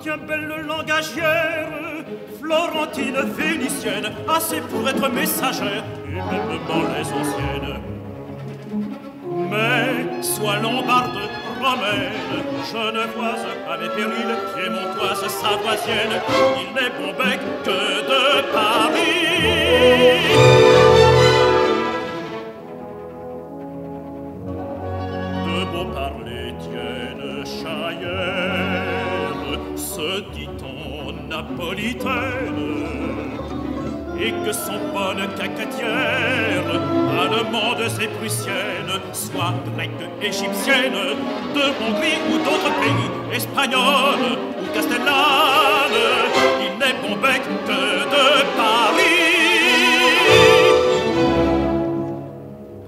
tiens, belle langagière, Florentine vénitienne, assez pour être messagère, et même les anciennes. Mais, sois lombarde, romaine, je ne vois pas mes périls, piémontoise, savoisienne, il n'est bon bec que et que son bonne cacatière, allemandes et prussiennes, soit grecque, égyptienne, de Hongrie ou d'autres pays, espagnole ou castellane, il n'est bon bec que de Paris.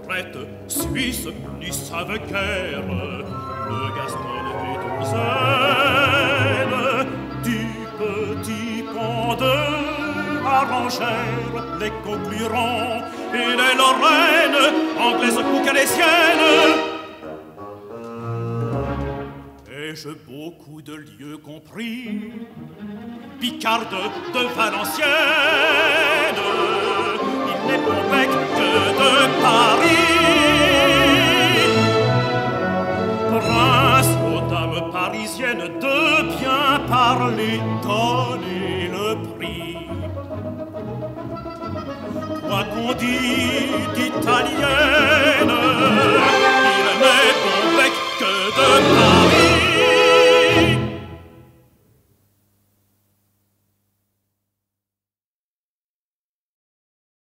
Prête, Suisse, ni Save-Caire, le Gaston et les concurrents et les Lorraines, anglaises ou calésiennes. Ai-je beaucoup de lieux compris, Picarde de Valenciennes, il n'est bon bec que de Paris. Prince aux dames parisiennes de bien parler, donner le prix. Accudite italiene